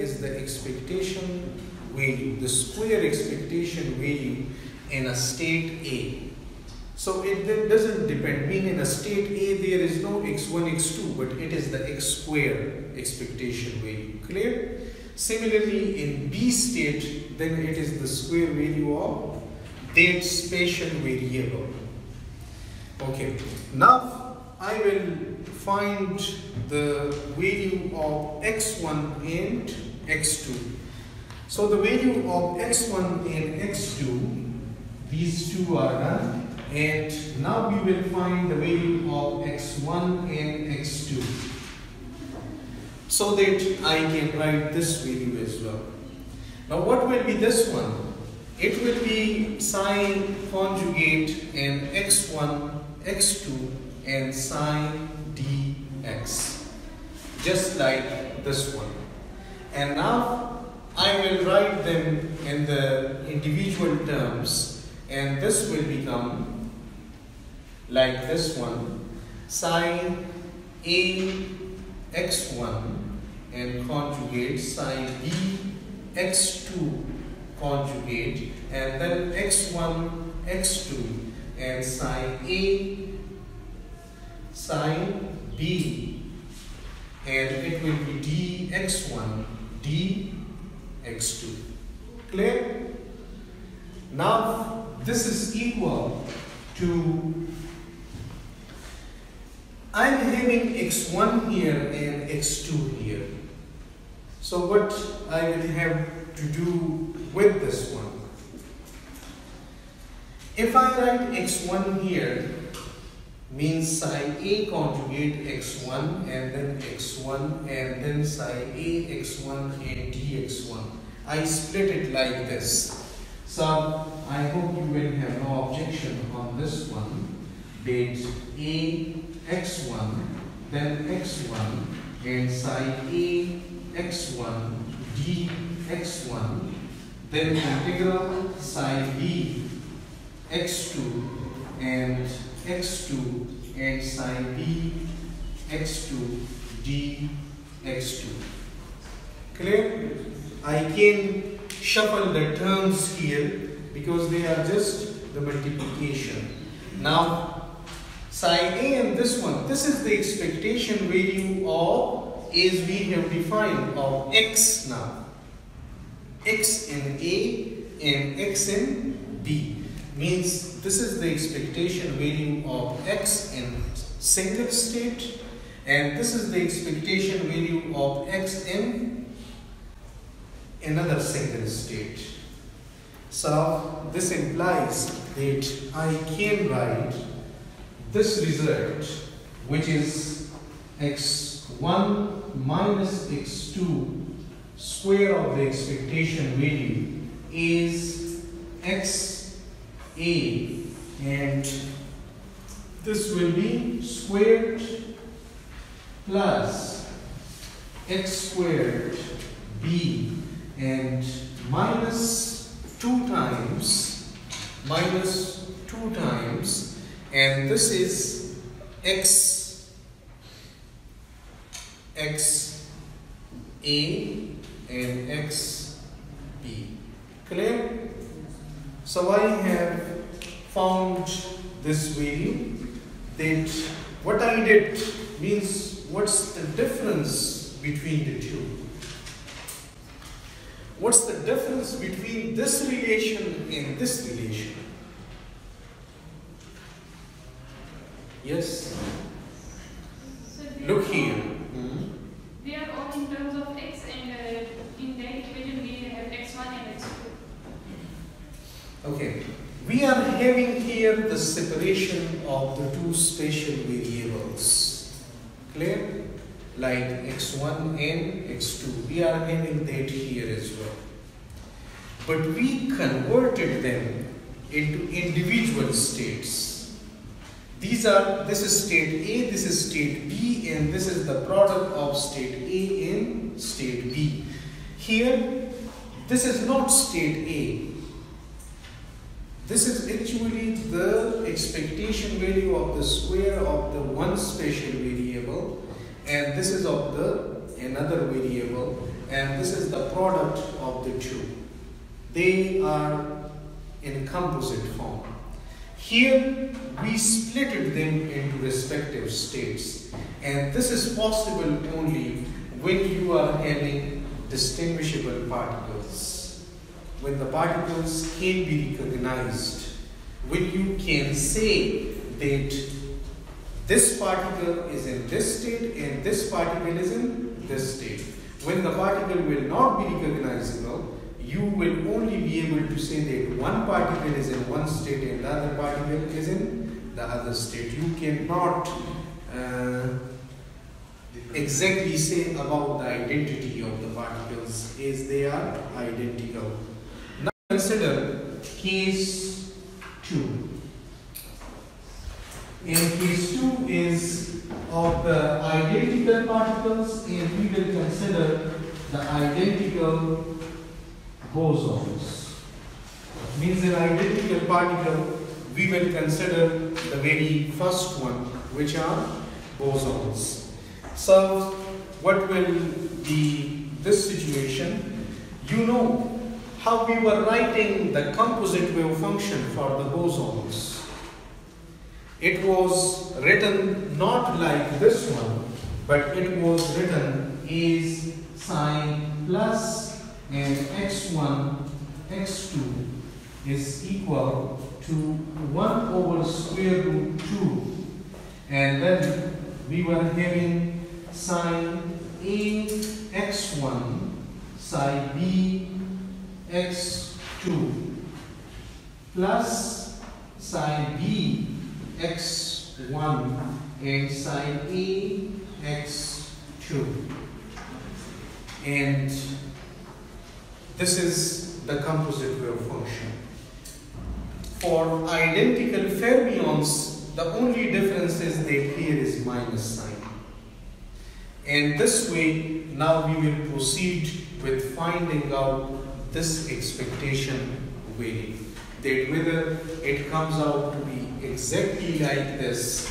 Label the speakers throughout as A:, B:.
A: is the expectation value, the square expectation value in a state A. So it doesn't depend, mean in a state A there is no x1, x2, but it is the x square expectation value. Clear? Similarly in B state, then it is the square value of that spatial variable. Okay, now I will find the value of x1 and x2. So the value of x1 and x2, these two are done. And now we will find the value of x1 and x2. So that I can write this value as well. Now what will be this one? It will be psi conjugate and x1, x2 and psi dx. Just like this one. And now I will write them in the individual terms. And this will become like this one. Psi a x1 and conjugate psi b x2 conjugate. And then x1 x2 and psi a psi b. And it will be dx1 dx2 clear now this is equal to I'm having x1 here and x2 here. So what I will have to do with this one? If I write x1 here, means psi A conjugate x1 and then x1 and then psi A x1 and dx1. I split it like this. So I hope you will have no objection on this one. That A x1 then x1 and psi A x1 dx1 then integral psi B x2 and x2 and psi B x2 dx2 clear? I can shuffle the terms here because they are just the multiplication. Now psi A and this one, this is the expectation value of as we have defined of x now. x in A and x in B means this is the expectation value of x in single state and this is the expectation value of x in another single state. So this implies that I can write this result which is x1 minus x2 square of the expectation value is x a and this will be squared plus x squared b and minus 2 times minus 2 times and this is x x a and x b. Clear so i have found this value that what i did means what's the difference between the two what's the difference between this relation and this relation Yes.
B: So they
A: Look
B: are
A: here.
B: all- They are all in terms of x and uh, in that equation we have x1 and x2.
A: Okay. We are having here the separation of the two spatial variables. Clear? Like x1 and x2. We are having that here as well. But we converted them into individual states. These are, this is state A, this is state B, and this is the product of state A and state B. Here, this is not state A. This is actually the expectation value of the square of the one spatial variable, and this is of the another variable, and this is the product of the two. They are in composite form. Here we splitted them into respective states and this is possible only when you are having distinguishable particles. When the particles can be recognized, when you can say that this particle is in this state and this particle is in this state. When the particle will not be recognizable, you will only be able to say that one particle is in one state and the other particle is in the other state. You cannot uh, exactly say about the identity of the particles as they are identical. Consider case 2. In case 2 is of the identical particles and we will consider the identical bosons. Means an identical particle we will consider the very first one which are bosons. So what will be this situation? You know how we were writing the composite wave function for the bosons it was written not like this one, but it was written is psi plus and x1, x2 is equal to 1 over square root 2. And then we were having psi A x1, psi B x2 plus psi B x1 and psi A x2 and this is the composite wave function. For identical fermions, the only difference is that here is minus sign. And this way, now we will proceed with finding out this expectation value. That whether it comes out to be exactly like this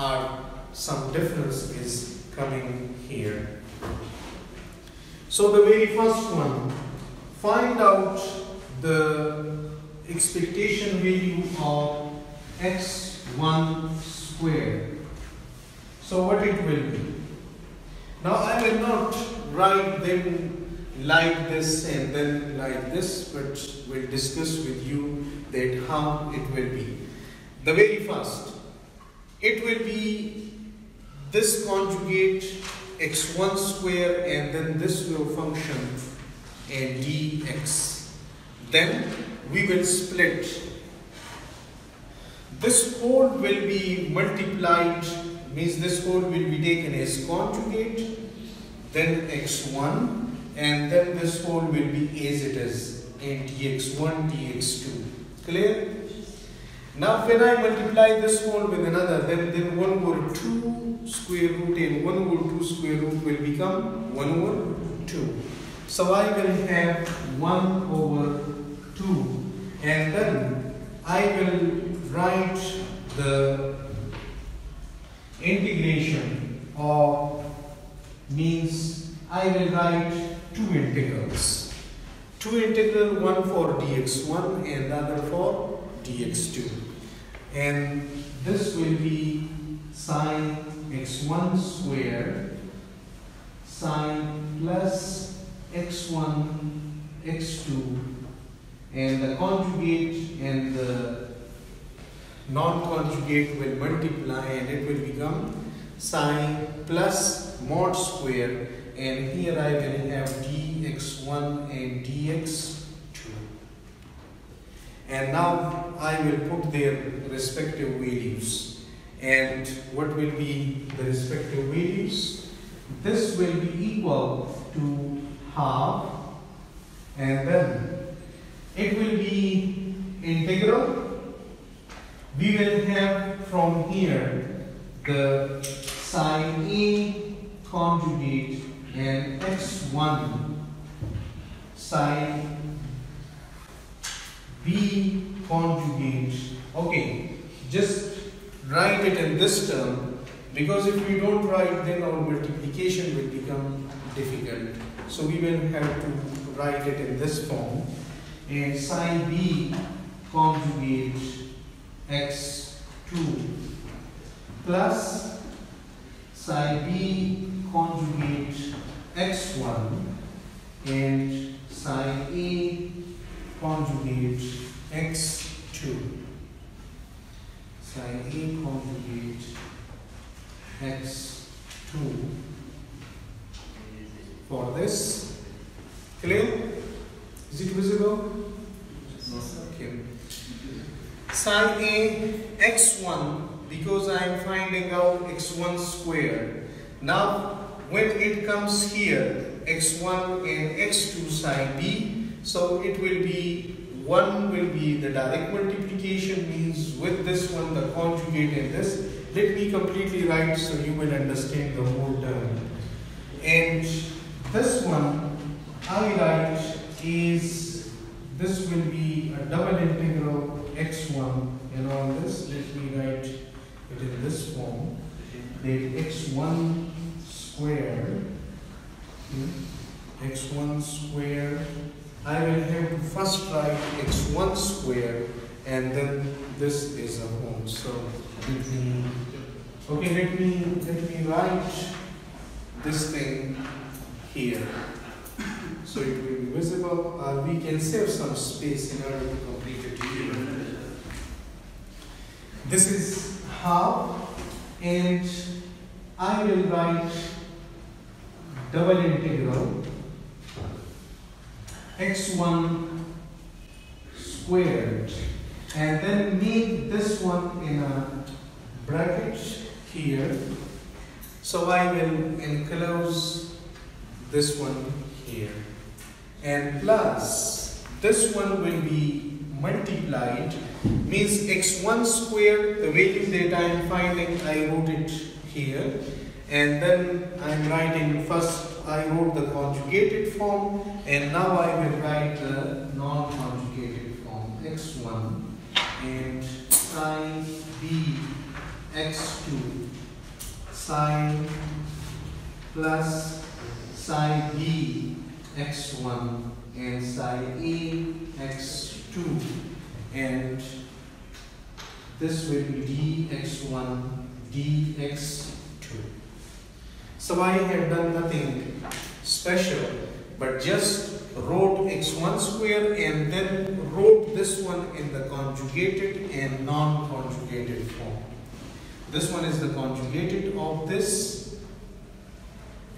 A: or some difference is coming here. So the very first one, find out the expectation value of x1 square. So what it will be? Now I will not write them like this and then like this, but we'll discuss with you that how it will be. The very first, it will be this conjugate x1 square and then this will function and dx. Then we will split. This whole will be multiplied, means this whole will be taken as conjugate, then x1 and then this whole will be as it is in dx1, dx2. Clear? Now when I multiply this whole with another, then, then 1 over 2 square root and 1 over 2 square root will become 1 over 2. So I will have 1 over 2 and then I will write the integration of means I will write two integrals. Two integral, one for dx1 and the other for dx2 and this will be psi x1 square psi plus x1 x2 and the conjugate and the non-conjugate will multiply and it will become psi plus mod square and here I will have dx1 and dx2. and now I will put their respective values. And what will be the respective values? This will be equal to half and then it will be integral. We will have from here the psi A conjugate and x1 psi B conjugate. Okay, just write it in this term because if we don't write then our multiplication will become difficult. So we will have to write it in this form. And psi b conjugate x2 plus psi b conjugate x1 and psi a conjugate x2 psi a conjugate x2 for this clear? Is it visible? Okay. Psi a x1 because I am finding out x1 square now when it comes here x1 and x2 psi b so it will be one will be the direct multiplication means with this one the conjugate in this. Let me completely write so you will understand the whole term. And this one I write is this will be a double integral x1 and all this. Let me write it in this form that x1 squared hmm, x1 squared I will have to first write x1 square and then this is a home. So okay let me let me write this thing here. So it will be visible. Uh, we can save some space in order to complete it. This is half and I will write double integral x1 squared and then make this one in a bracket here. So I will enclose this one here. And plus this one will be multiplied means x1 square the value that I am finding I wrote it here. And then I am writing first I wrote the conjugated form and now I will write the non-conjugated form x1 and psi b x2 psi plus psi b x1 and psi a x2 and this will be dx1 dx2 so I have done nothing special, but just wrote x1 square and then wrote this one in the conjugated and non-conjugated form. This one is the conjugated of this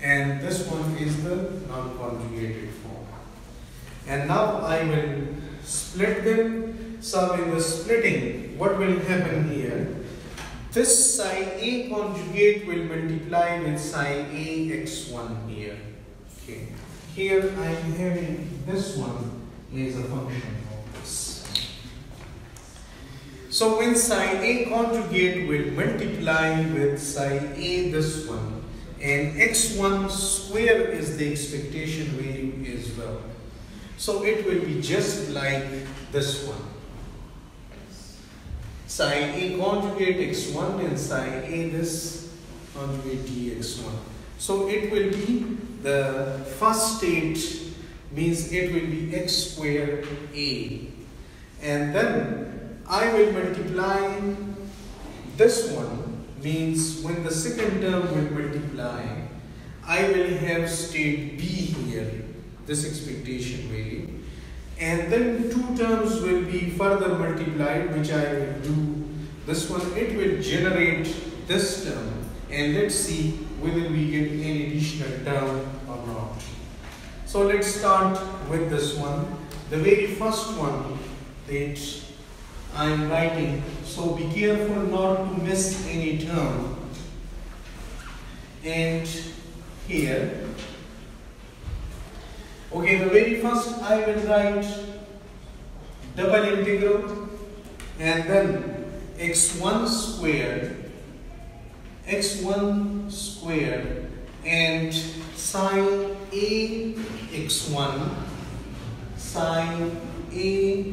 A: and this one is the non-conjugated form. And now I will split them. So in the splitting, what will happen here? This psi a conjugate will multiply with psi a x1 here. Okay. Here I am having this one is a function of this. So when psi a conjugate will multiply with psi a this one and x1 square is the expectation value as well. So it will be just like this one psi a conjugate x1 and psi a this conjugate dx1. So it will be the first state means it will be x square a and then I will multiply this one means when the second term will multiply I will have state b here this expectation value and then two terms will be further multiplied which I will do this one it will generate this term and let's see whether we get any additional term or not. So let's start with this one. The very first one that I am writing. So be careful not to miss any term. And here Okay, the very first I will write double integral and then x1 squared, x1 squared and psi a x1, psi a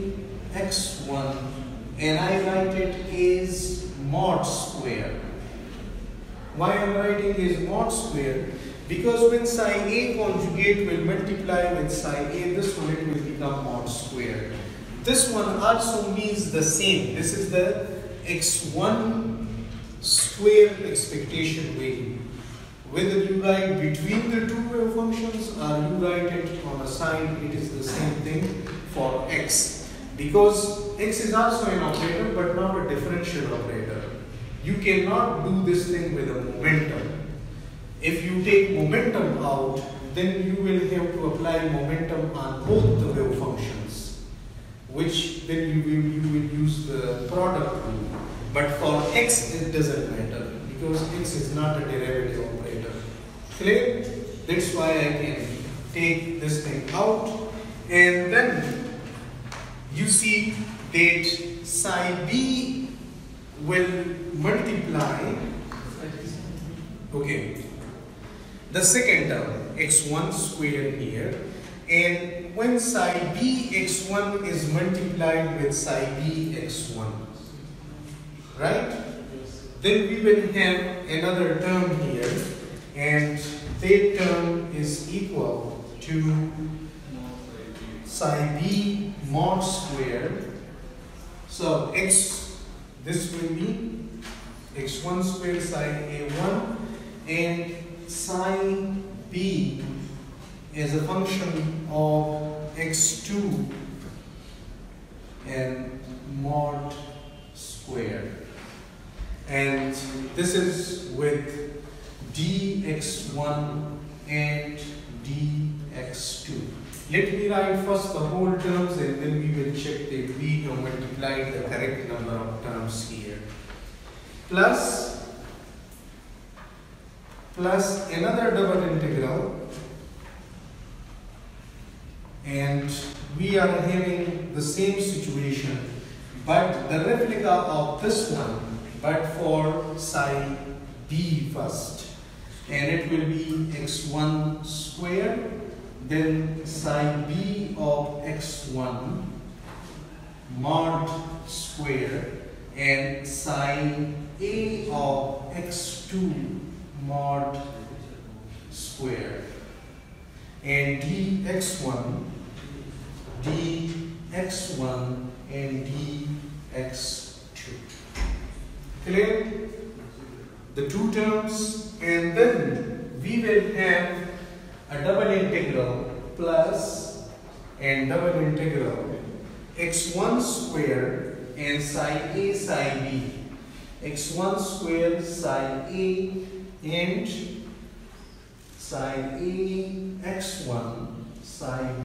A: x1 and I write it is mod square. Why I am writing is mod square? Because when psi a conjugate will multiply with psi a, this one it will become mod square. This one also means the same. This is the x1 square expectation value. Whether you write between the two wave functions or you write it on a side, it is the same thing for x. Because x is also an operator but not a differential operator. You cannot do this thing with a momentum. If you take momentum out, then you will have to apply momentum on both the wave functions, which then you will, you will use the product rule. But for x, it doesn't matter because x is not a derivative operator. Clear? That's why I can take this thing out and then you see that psi b will multiply okay the second term x1 square here and when psi b x1 is multiplied with psi b x1 right? Then we will have another term here and that term is equal to psi b mod square. So x this will be x1 square psi a1 and psi b is a function of x2 and mod square and this is with dx1 and dx2 let me write first the whole terms and then we will check that we have multiplied the correct number of terms here. Plus, plus another double integral and we are having the same situation but the replica of this one but for psi b first. And it will be x1 square then psi b of x1 mod square and psi a of x2 mod square. And dx1 dx1 and dx2 clear the two terms and then we will have a double integral plus and double integral x1 square and psi a psi b. x1 square psi a and psi a x1 psi